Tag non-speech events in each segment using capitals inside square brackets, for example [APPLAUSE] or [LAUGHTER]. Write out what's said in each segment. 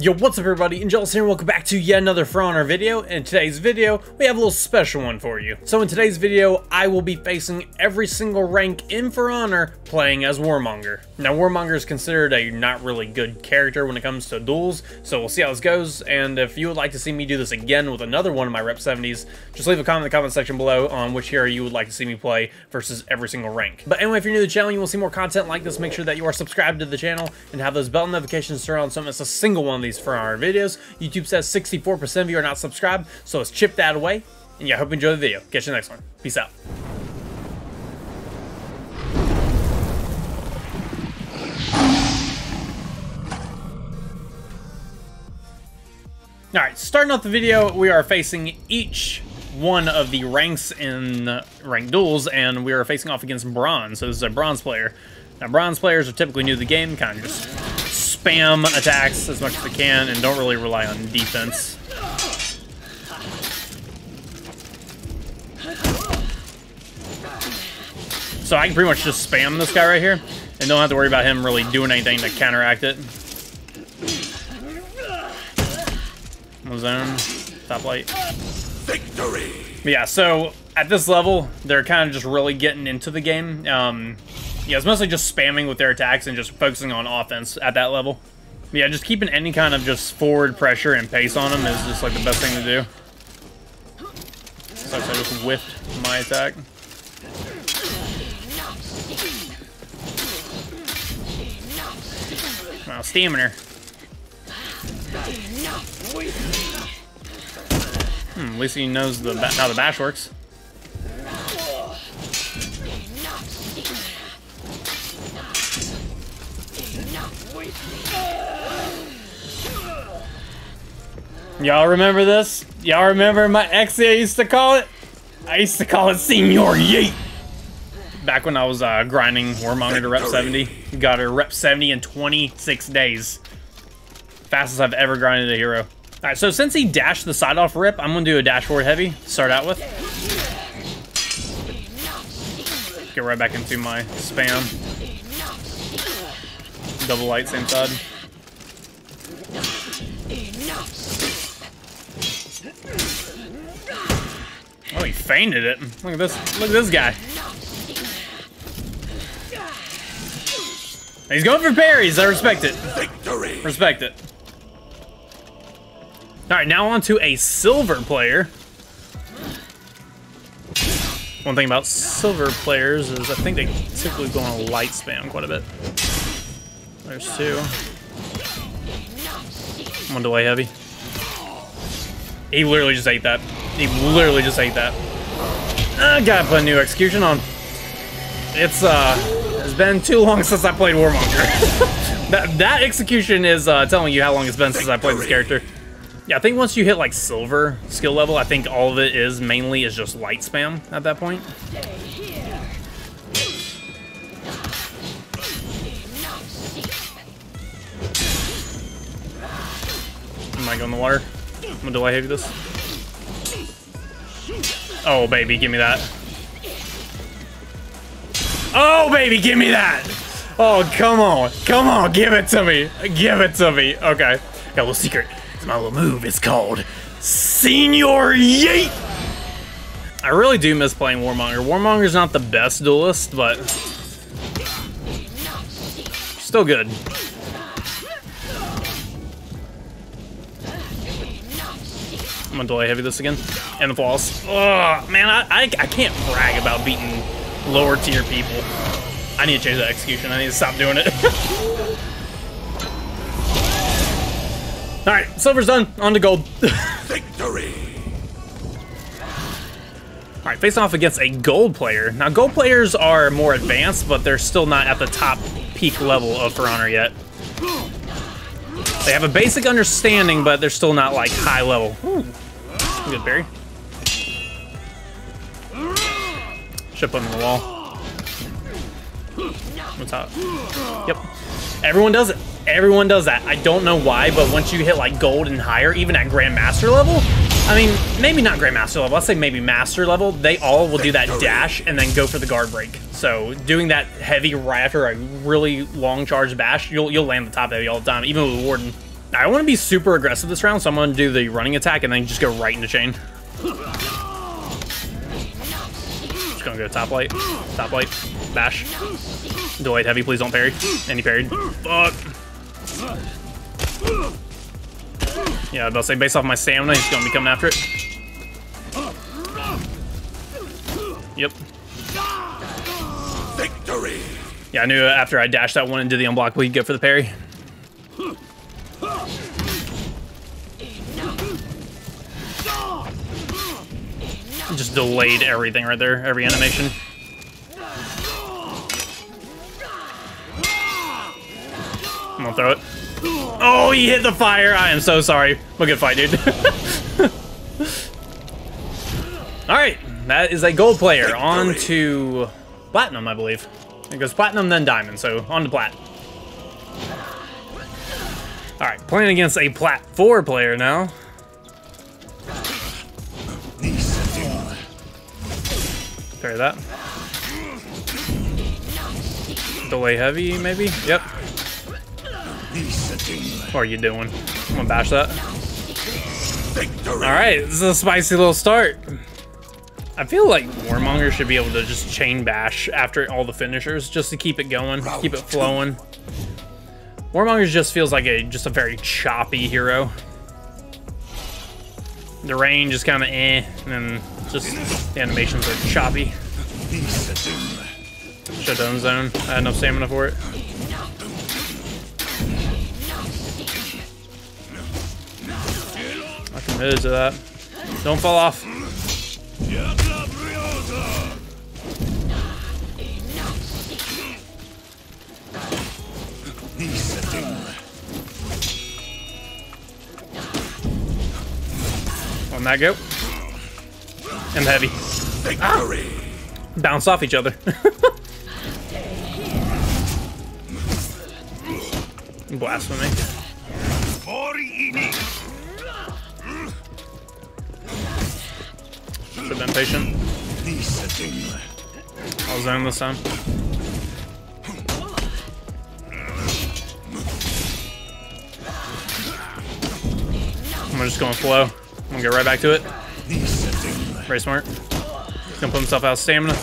Yo, what's up everybody? Angelus here, welcome back to yet another For Honor video. In today's video, we have a little special one for you. So in today's video, I will be facing every single rank in For Honor playing as Warmonger. Now Warmonger is considered a not really good character when it comes to duels, so we'll see how this goes, and if you would like to see me do this again with another one of my Rep 70s, just leave a comment in the comment section below on which hero you would like to see me play versus every single rank. But anyway, if you're new to the channel and you will see more content like this, make sure that you are subscribed to the channel and have those bell notifications turned on so you don't miss a single one of these For Honor videos. YouTube says 64% of you are not subscribed, so let's chip that away. And yeah, I hope you enjoy the video. Catch you next one. Peace out. Alright, starting off the video, we are facing each one of the ranks in ranked duels, and we are facing off against bronze. So this is a bronze player. Now, bronze players are typically new to the game, kind of just spam attacks as much as they can, and don't really rely on defense. So I can pretty much just spam this guy right here, and don't have to worry about him really doing anything to counteract it. Zone, top light. Victory! Yeah, so at this level, they're kind of just really getting into the game. Um, yeah, it's mostly just spamming with their attacks and just focusing on offense at that level. Yeah, just keeping any kind of just forward pressure and pace on them is just like the best thing to do. So I just whiffed my attack. Wow, stamina. Hmm, at least he knows the how the bash works. Y'all remember this? Y'all remember my ex I used to call it? I used to call it Senior Yeet. Back when I was uh, grinding Warmonger to rep 70. Got her rep 70 in 26 days. Fastest I've ever grinded a hero. Alright, so since he dashed the side off rip, I'm gonna do a dash forward heavy to start out with. Get right back into my spam. Double light, same side. Oh, he feinted it. Look at this. Look at this guy. He's going for parries. I respect it. Victory. Respect it. All right, now on to a silver player. One thing about silver players is I think they typically go on a light spam quite a bit. There's two. One delay heavy. He literally just ate that. He literally just ate that. I gotta put a new execution on. It's, uh, it's been too long since I played Warmonger. [LAUGHS] that, that execution is uh, telling you how long it's been since I played this character. Yeah, I think once you hit like silver skill level, I think all of it is mainly is just light spam at that point. Am I going in the water? I'm heavy this. Oh baby, give me that. Oh baby, give me that! Oh, come on. Come on, give it to me. Give it to me. Okay. Got a little secret. It's My little move is called Senior Yeet! I really do miss playing Warmonger. Warmonger's not the best duelist, but still good. I'm gonna delay heavy this again. And the falls. Oh, man, I, I, I can't brag about beating lower tier people. I need to change that execution. I need to stop doing it. [LAUGHS] Alright, silver's done. On to gold. [LAUGHS] Victory! Alright, face off against a gold player. Now, gold players are more advanced, but they're still not at the top peak level of For Honor yet. They have a basic understanding, but they're still not, like, high level. Ooh. Good parry. Should put him on the wall. What's up? Yep. Everyone does it. Everyone does that. I don't know why, but once you hit like gold and higher, even at Grandmaster level, I mean, maybe not Grandmaster level, let's say maybe Master level, they all will do that dash and then go for the guard break. So doing that heavy right after a really long charge bash, you'll you'll land the top heavy all the time, even with Warden. I want to be super aggressive this round, so I'm going to do the running attack and then just go right into chain. Just gonna go top light, top light, bash. Delayed heavy, please don't parry. And he parried. Fuck. Yeah, I was about to say, based off my stamina, he's gonna be coming after it. Yep. Victory! Yeah, I knew after I dashed that one into the unblockable, he'd go for the parry. Just delayed everything right there, every animation. I'm gonna throw it. Oh, he hit the fire! I am so sorry. What a good fight, dude. [LAUGHS] Alright, that is a gold player. On to platinum, I believe. It goes platinum, then diamond, so on to plat. Alright, playing against a plat 4 player now. Parry that. Delay heavy, maybe? Yep. What are you doing? I'm gonna bash that. Alright, this is a spicy little start. I feel like Warmonger should be able to just chain bash after all the finishers just to keep it going, keep it flowing. Warmonger just feels like a just a very choppy hero. The range is kind of eh, and then just the animations are choppy. Shutdown zone. I had enough stamina for it. I committed to that. Don't fall off. On that go. And heavy. Victory. Ah. Bounce off each other. [LAUGHS] Blasphemy. Should have been patient. I'll zone this time. I'm just going flow. I'm gonna get right back to it. Very smart. Gonna put himself out of stamina.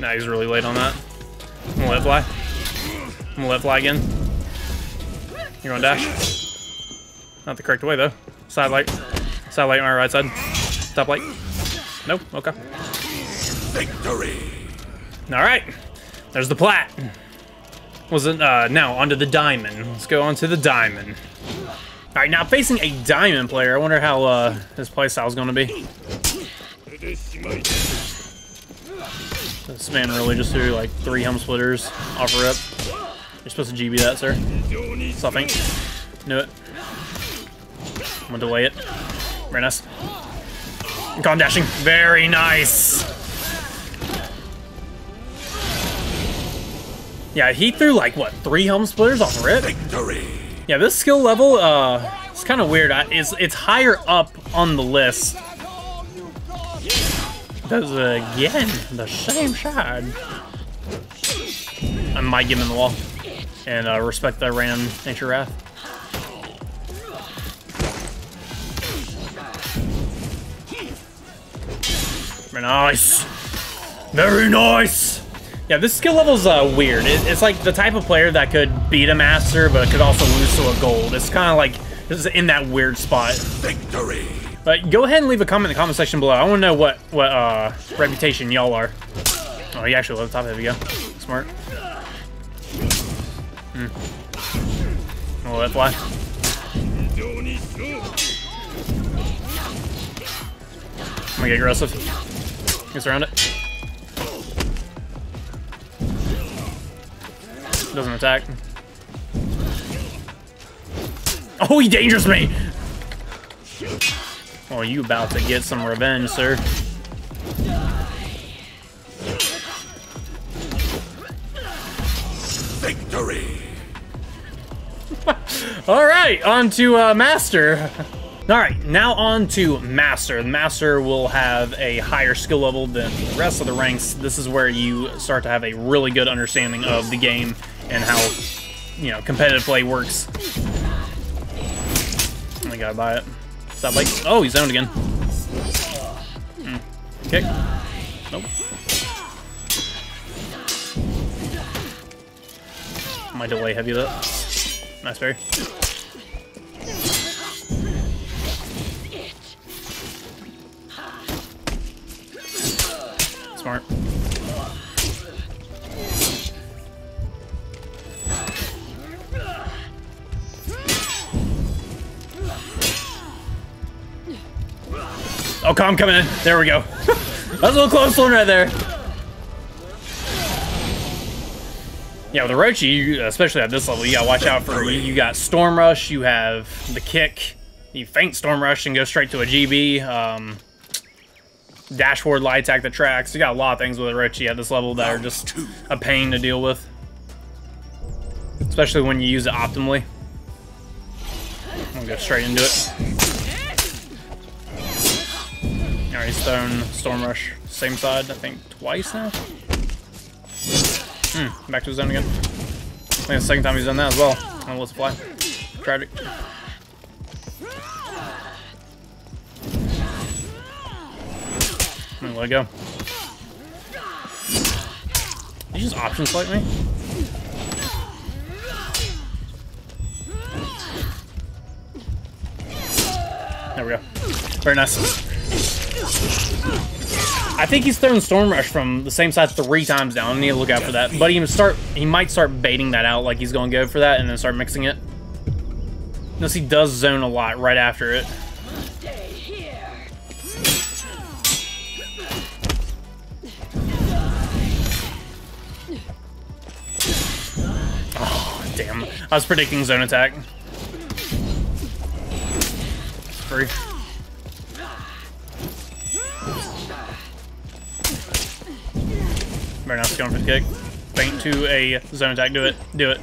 Nah, he's really late on that. I'm gonna let fly. I'm gonna let fly again. You're gonna dash. Not the correct way though. Side light. Side light on my right side. Top light. Nope. Okay. Victory. All right. There's the plat. Wasn't uh, now onto the diamond? Let's go on to the diamond. All right, now facing a diamond player, I wonder how uh, his playstyle is going to be. This man really just threw like three hum splitters off a rip. You're supposed to GB that, sir. Something. Knew it. I'm gonna delay it. Very nice. Gone dashing. Very nice. Yeah, he threw like, what, three hum splitters off rip? Victory. Yeah, this skill level, uh, it's kind of weird. I, It's, it's higher up on the list. Does again, the same side. I might give him the wall. And uh, respect that random Nature Wrath. Very nice. Very nice. Yeah, this skill level's uh, weird. It, it's like the type of player that could beat a master, but could also lose to a gold. It's kind of like this is in that weird spot. Victory. But go ahead and leave a comment in the comment section below. I want to know what what uh, reputation y'all are. Oh, he actually let the top heavy go. Smart. Hmm. Oh, that fly. I'm gonna get aggressive. Gets around it. Doesn't attack. Oh, he dangerous me! Oh, you about to get some revenge, sir. Victory! [LAUGHS] Alright, on to uh, Master. Alright, now on to Master. The Master will have a higher skill level than the rest of the ranks. This is where you start to have a really good understanding of the game and how you know, competitive play works. I gotta buy it. Stop like, oh, he's zoned again. Mm. Kick. Nope. My delay heavy though. Nice parry. Smart. Oh, calm coming in. There we go. That's a little close one right there. Yeah, with Orochi, especially at this level, you gotta watch out for, you, you got Storm Rush, you have the kick, you feint Storm Rush and go straight to a GB, um, dash forward light attack the tracks. You got a lot of things with Orochi at this level that are just a pain to deal with. Especially when you use it optimally. I'm gonna go straight into it. He's thrown Storm Rush, same side, I think, twice now? Hmm, back to his zone again. I think the second time he's done that as well. Oh, let's fly. Tragic. I'm let go. You just option select me? There we go. Very nice. I think he's thrown Storm Rush from the same side three times now. I need to look out for that. But he start he might start baiting that out like he's going to go for that and then start mixing it. Unless he does zone a lot right after it. Oh, damn. I was predicting zone attack. Free. Very nice going for the kick. Feint to a zone attack. Do it. Do it.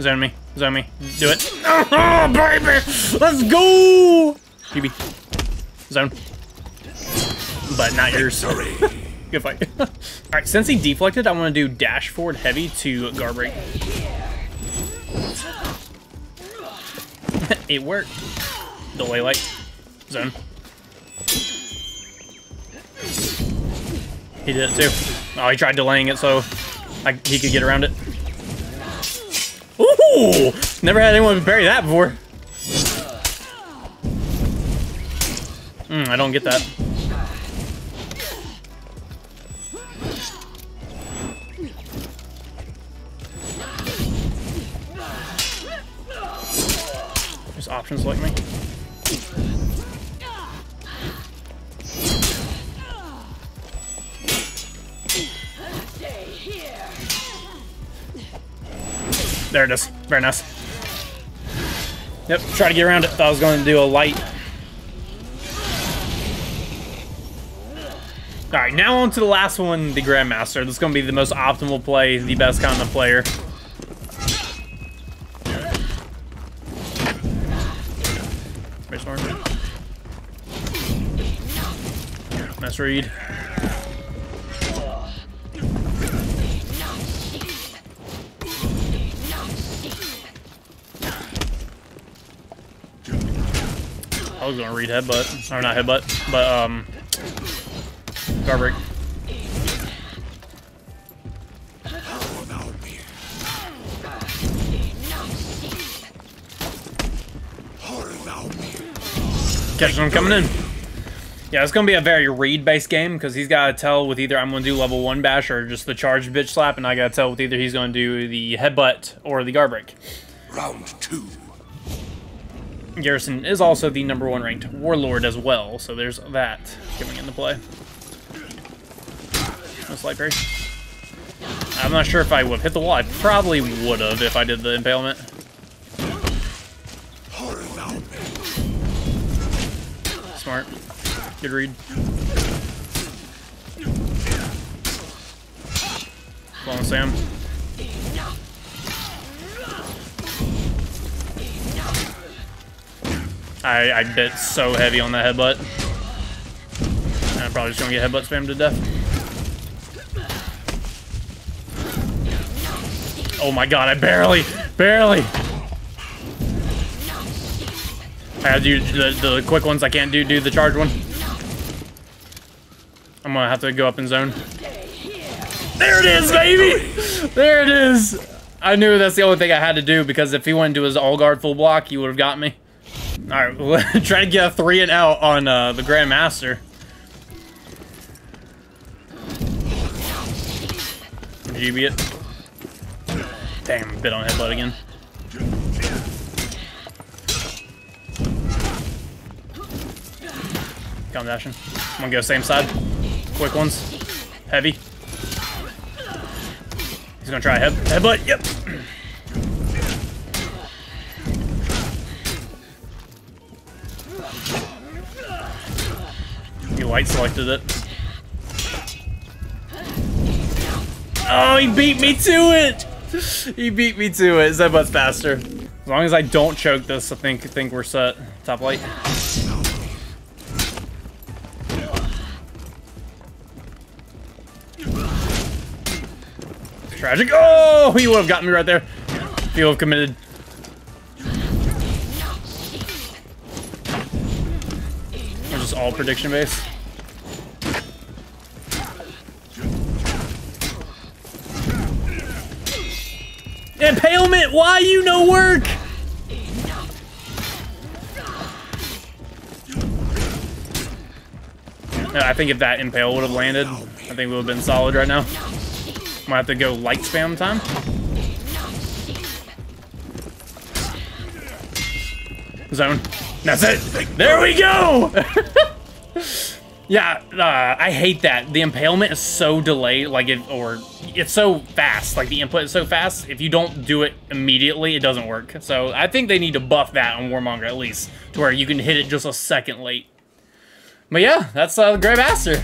Zone me. Zone me. Do it. [LAUGHS] Oh, baby! Let's go! GB. Zone. But not yours. Sorry. [LAUGHS] Good fight. [LAUGHS] Alright, since he deflected, I want to do dash forward heavy to guard break. it worked. Delay light. Zone. He did it too. Oh, he tried delaying it so I, he could get around it. Ooh! Never had anyone bury that before. Hmm, I don't get that. There it is. Very nice. Yep, try to get around it. Thought I was going to do a light. Alright, now on to the last one, the Grandmaster. This is going to be the most optimal play, the best kind of player. Nice read. I was gonna read headbutt, or not headbutt, but um, guard break. Catch him coming in. Yeah, it's gonna be a very read-based game because he's gotta tell with either I'm gonna do level one bash or just the charged bitch slap, and I gotta tell with either he's gonna do the headbutt or the guard break. Round two. Garrison is also the number one ranked Warlord as well, so there's that coming into play. Slight parry. I'm not sure if I would have hit the wall. I probably would have if I did the impalement. Smart. Good read. Come on, Sam. I, I bit so heavy on that headbutt. And I'm probably just gonna get headbutt spammed to death. Oh my god, I barely, barely. I gotta do the, the quick ones. I can't do do the charge one. I'm gonna have to go up in zone. There it is, baby! There it is! I knew that's the only thing I had to do because if he went into his all guard full block, he would have got me. Alright, [LAUGHS] we'll try to get a three and out on uh, the Grandmaster. GB it. Damn, bit on headbutt again. Come dashing. I'm gonna go same side. Quick ones. Heavy. He's gonna try head headbutt. Yep. [CLEARS THROAT] He light selected it. Oh, he beat me to it! He beat me to it. Zebut's faster. As long as I don't choke this, I think I think we're set. Top light. Tragic. Oh, he would have gotten me right there. He would have committed. Just all prediction based. Impalement, why you no work? I think if that impale would have landed, I think we would have been solid right now. Might have to go light spam time. Zone. That's it. There we go! [LAUGHS] yeah, uh, I hate that. The impalement is so delayed, like it, or it's so fast. Like the input is so fast. If you don't do it immediately, it doesn't work. So I think they need to buff that on Warmonger at least, to where you can hit it just a second late. But yeah, that's uh, Grey Bastard.